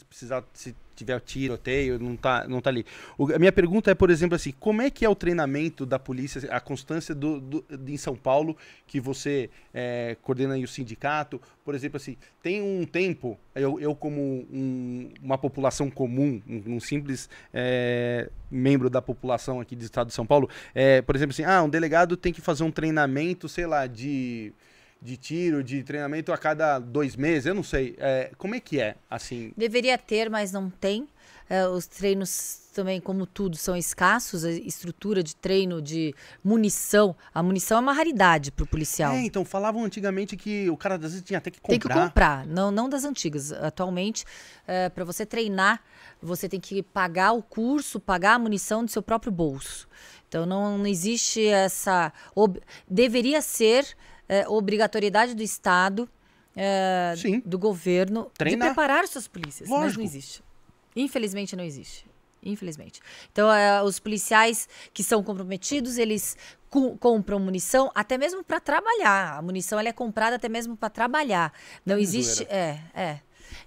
vezes precisar, se tiver tiroteio, não tá, não tá ali. O, a minha pergunta é, por exemplo, assim, como é que é o treinamento da polícia, a constância do, do em São Paulo, que você é, coordena aí o sindicato, por exemplo, assim, tem um tempo, eu, eu como um, uma população comum, um, um simples é, membro da população aqui do estado de São Paulo, é, por exemplo, assim, ah, um delegado tem que fazer um treinamento, sei lá, de de tiro, de treinamento a cada dois meses, eu não sei. É, como é que é, assim? Deveria ter, mas não tem. É, os treinos também, como tudo, são escassos. A estrutura de treino, de munição. A munição é uma raridade para o policial. É, então, falavam antigamente que o cara às vezes tinha até que comprar. Tem que comprar, não, não das antigas. Atualmente, é, para você treinar, você tem que pagar o curso, pagar a munição do seu próprio bolso. Então, não, não existe essa... Ob... Deveria ser é, obrigatoriedade do Estado, é, do governo, Treinar. de preparar suas polícias. Lógico. Mas não existe. Infelizmente não existe. Infelizmente. Então, é, os policiais que são comprometidos, eles compram munição até mesmo para trabalhar. A munição ela é comprada até mesmo para trabalhar. Não existe. É, é.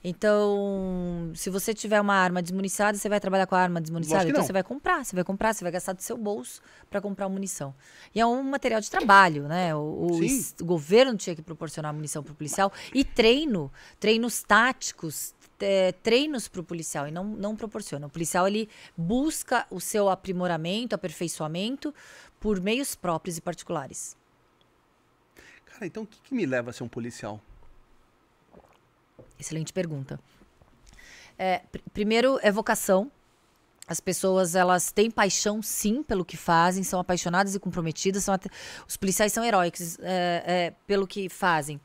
Então, se você tiver uma arma desmuniciada, você vai trabalhar com a arma desmuniciada? Então você vai comprar, você vai comprar, você vai gastar do seu bolso para comprar munição. E é um material de trabalho, né? O, o, o governo tinha que proporcionar munição para o policial e treino, treinos táticos, é, treinos para o policial e não, não proporciona. O policial ele busca o seu aprimoramento, aperfeiçoamento por meios próprios e particulares. Cara, então o que, que me leva a ser um policial? Excelente pergunta. É, pr primeiro é vocação. As pessoas elas têm paixão sim pelo que fazem, são apaixonadas e comprometidas. São os policiais são heróicos é, é, pelo que fazem.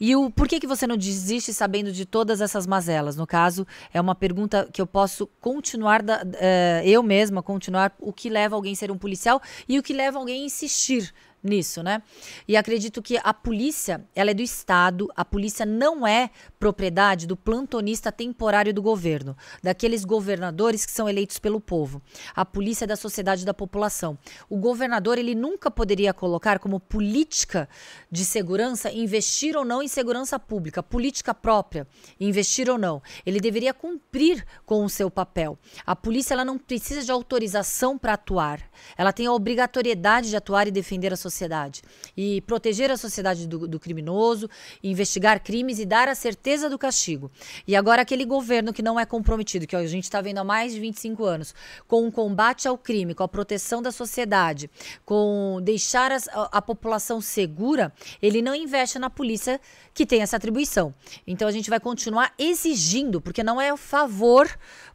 E o por que, que você não desiste sabendo de todas essas mazelas? No caso, é uma pergunta que eu posso continuar, da, é, eu mesma, continuar o que leva alguém a ser um policial e o que leva alguém a insistir nisso, né? E acredito que a polícia, ela é do Estado, a polícia não é propriedade do plantonista temporário do governo, daqueles governadores que são eleitos pelo povo. A polícia é da sociedade da população. O governador, ele nunca poderia colocar como política de segurança investir ou não em segurança pública, política própria, investir ou não. Ele deveria cumprir com o seu papel. A polícia, ela não precisa de autorização para atuar. Ela tem a obrigatoriedade de atuar e defender a sociedade sociedade e proteger a sociedade do, do criminoso, investigar crimes e dar a certeza do castigo. E agora aquele governo que não é comprometido, que a gente está vendo há mais de 25 anos, com o combate ao crime, com a proteção da sociedade, com deixar a, a população segura, ele não investe na polícia que tem essa atribuição. Então a gente vai continuar exigindo, porque não é o favor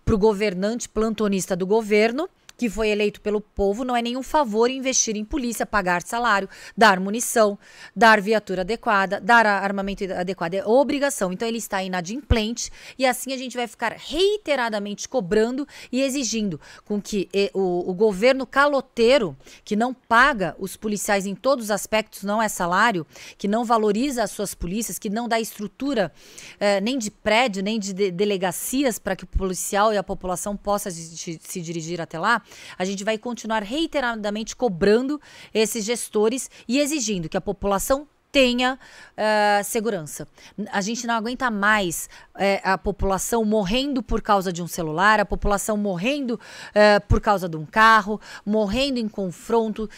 para o governante plantonista do governo que foi eleito pelo povo, não é nenhum favor investir em polícia, pagar salário, dar munição, dar viatura adequada, dar armamento adequado. É obrigação. Então ele está inadimplente e assim a gente vai ficar reiteradamente cobrando e exigindo com que o, o governo caloteiro, que não paga os policiais em todos os aspectos, não é salário, que não valoriza as suas polícias, que não dá estrutura eh, nem de prédio, nem de, de delegacias para que o policial e a população possa se, se dirigir até lá, a gente vai continuar reiteradamente cobrando esses gestores e exigindo que a população tenha uh, segurança. A gente não aguenta mais uh, a população morrendo por causa de um celular, a população morrendo uh, por causa de um carro, morrendo em confronto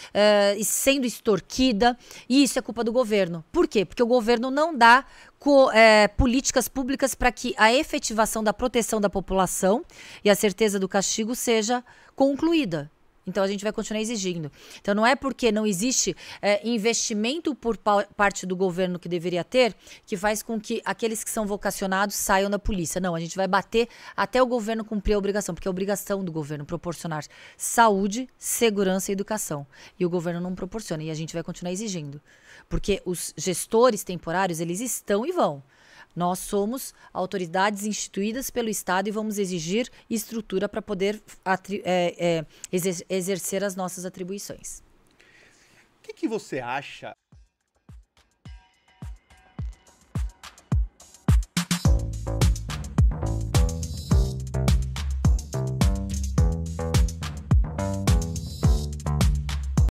e sendo extorquida. E isso é culpa do governo. Por quê? Porque o governo não dá co, políticas públicas para que a efetivação da proteção da população e a certeza do castigo seja concluída. Então a gente vai continuar exigindo. Então não é porque não existe é, investimento por parte do governo que deveria ter que faz com que aqueles que são vocacionados saiam da polícia. Não, a gente vai bater até o governo cumprir a obrigação, porque é obrigação do governo proporcionar saúde, segurança e educação. E o governo não proporciona e a gente vai continuar exigindo. Porque os gestores temporários, eles estão e vão. Nós somos autoridades instituídas pelo Estado e vamos exigir estrutura para poder é, é, exercer as nossas atribuições. O que, que você acha